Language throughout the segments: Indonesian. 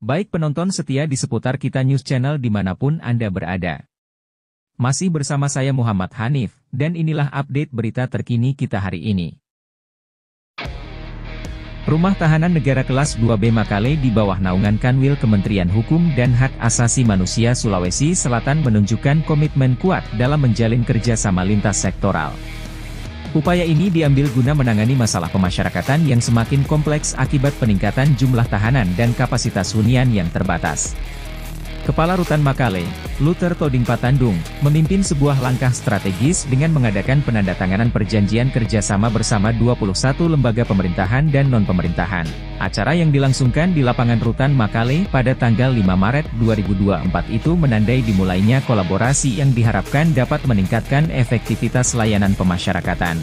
Baik penonton setia di seputar Kita News Channel di mana pun Anda berada. Masih bersama saya Muhammad Hanif, dan inilah update berita terkini kita hari ini. Rumah Tahanan Negara Kelas 2B Makale di bawah naungan Kanwil Kementerian Hukum dan Hak Asasi Manusia Sulawesi Selatan menunjukkan komitmen kuat dalam menjalin kerjasama lintas sektoral. Upaya ini diambil guna menangani masalah pemasyarakatan yang semakin kompleks akibat peningkatan jumlah tahanan dan kapasitas hunian yang terbatas. Kepala Rutan Makale, Luther Toding Patandung, memimpin sebuah langkah strategis dengan mengadakan penandatanganan perjanjian kerjasama bersama 21 lembaga pemerintahan dan non-pemerintahan. Acara yang dilangsungkan di lapangan Rutan Makale pada tanggal 5 Maret 2024 itu menandai dimulainya kolaborasi yang diharapkan dapat meningkatkan efektivitas layanan pemasyarakatan.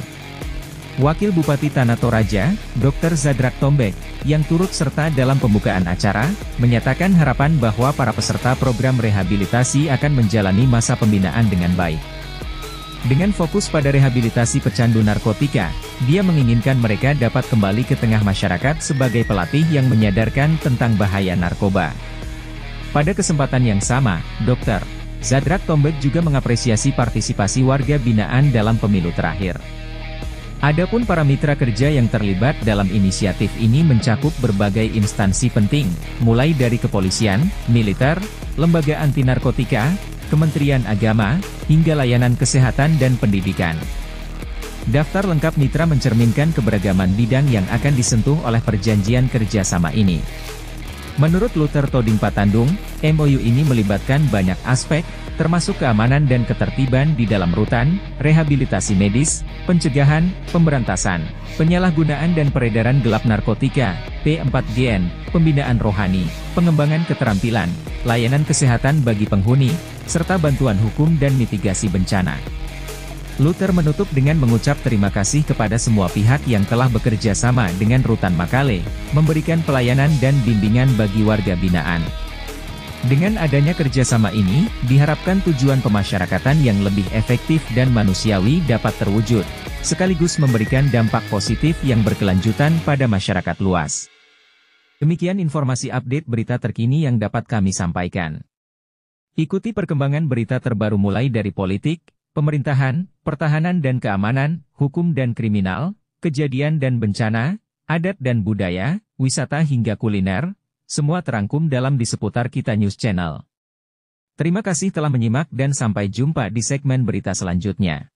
Wakil Bupati Tanah Toraja, Dr. Zadrak Tombek, yang turut serta dalam pembukaan acara, menyatakan harapan bahwa para peserta program rehabilitasi akan menjalani masa pembinaan dengan baik. Dengan fokus pada rehabilitasi pecandu narkotika, dia menginginkan mereka dapat kembali ke tengah masyarakat sebagai pelatih yang menyadarkan tentang bahaya narkoba. Pada kesempatan yang sama, Dr. Zadrak Tombek juga mengapresiasi partisipasi warga binaan dalam pemilu terakhir. Adapun para mitra kerja yang terlibat dalam inisiatif ini mencakup berbagai instansi penting, mulai dari kepolisian, militer, lembaga anti narkotika, Kementerian Agama, hingga layanan kesehatan dan pendidikan. Daftar lengkap mitra mencerminkan keberagaman bidang yang akan disentuh oleh perjanjian kerjasama ini. Menurut Luther Toding Patandung, MOU ini melibatkan banyak aspek, termasuk keamanan dan ketertiban di dalam rutan, rehabilitasi medis, pencegahan, pemberantasan, penyalahgunaan dan peredaran gelap narkotika, P4GN, pembinaan rohani, pengembangan keterampilan, layanan kesehatan bagi penghuni, serta bantuan hukum dan mitigasi bencana. Luther menutup dengan mengucap terima kasih kepada semua pihak yang telah bekerja sama dengan Rutan Makale, memberikan pelayanan dan bimbingan bagi warga binaan. Dengan adanya kerjasama ini, diharapkan tujuan pemasyarakatan yang lebih efektif dan manusiawi dapat terwujud, sekaligus memberikan dampak positif yang berkelanjutan pada masyarakat luas. Demikian informasi update berita terkini yang dapat kami sampaikan. Ikuti perkembangan berita terbaru mulai dari politik, pemerintahan, pertahanan dan keamanan, hukum dan kriminal, kejadian dan bencana, adat dan budaya, wisata hingga kuliner, semua terangkum dalam di seputar Kita News Channel. Terima kasih telah menyimak dan sampai jumpa di segmen berita selanjutnya.